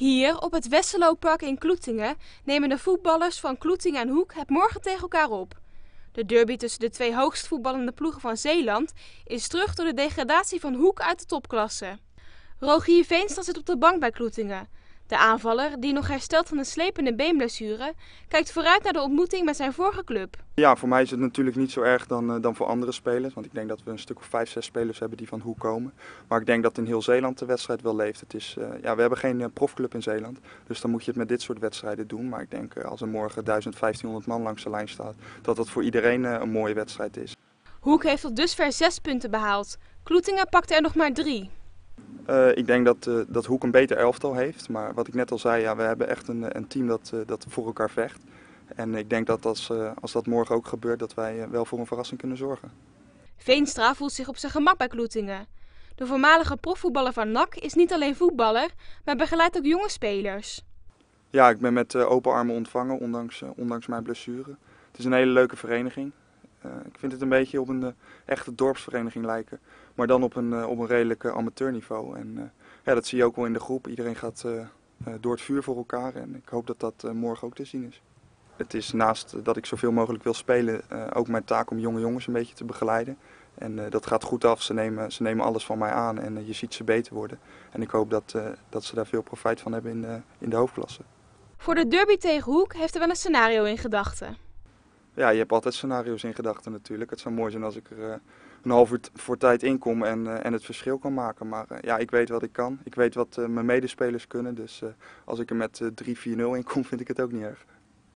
Hier op het Westerlooppark in Kloetingen nemen de voetballers van Kloetingen en Hoek het morgen tegen elkaar op. De derby tussen de twee hoogst voetballende ploegen van Zeeland is terug door de degradatie van Hoek uit de topklasse. Rogier Veenstra zit op de bank bij Kloetingen. De aanvaller, die nog herstelt van een slepende beenblessure, kijkt vooruit naar de ontmoeting met zijn vorige club. Ja, voor mij is het natuurlijk niet zo erg dan, eh, dan voor andere spelers. Want ik denk dat we een stuk of vijf, zes spelers hebben die van Hoek komen. Maar ik denk dat in heel Zeeland de wedstrijd wel leeft. Het is, uh, ja, we hebben geen uh, profclub in Zeeland. Dus dan moet je het met dit soort wedstrijden doen. Maar ik denk als er morgen 1500 man langs de lijn staat, dat dat voor iedereen een mooie wedstrijd is. Hoek heeft tot dusver zes punten behaald. Kloetingen pakte er nog maar drie. Uh, ik denk dat, uh, dat Hoek een beter elftal heeft. Maar wat ik net al zei, ja, we hebben echt een, een team dat, uh, dat voor elkaar vecht. En ik denk dat als, als dat morgen ook gebeurt, dat wij wel voor een verrassing kunnen zorgen. Veenstra voelt zich op zijn gemak bij Kloetingen. De voormalige profvoetballer van NAC is niet alleen voetballer, maar begeleidt ook jonge spelers. Ja, ik ben met open armen ontvangen, ondanks, ondanks mijn blessure. Het is een hele leuke vereniging. Uh, ik vind het een beetje op een uh, echte dorpsvereniging lijken, maar dan op een, uh, op een redelijk amateurniveau. En ja, dat zie je ook wel in de groep. Iedereen gaat door het vuur voor elkaar en ik hoop dat dat morgen ook te zien is. Het is naast dat ik zoveel mogelijk wil spelen, ook mijn taak om jonge jongens een beetje te begeleiden. En dat gaat goed af, ze nemen, ze nemen alles van mij aan en je ziet ze beter worden. En ik hoop dat, dat ze daar veel profijt van hebben in, in de hoofdklasse. Voor de derby tegen Hoek heeft er wel een scenario in gedachten ja, je hebt altijd scenario's in gedachten natuurlijk. Het zou mooi zijn als ik er uh, een half uur voor tijd in kom en, uh, en het verschil kan maken. Maar uh, ja, ik weet wat ik kan. Ik weet wat mijn medespelers kunnen. Dus als ik er met 3-4-0 in kom, vind ik het ook niet erg.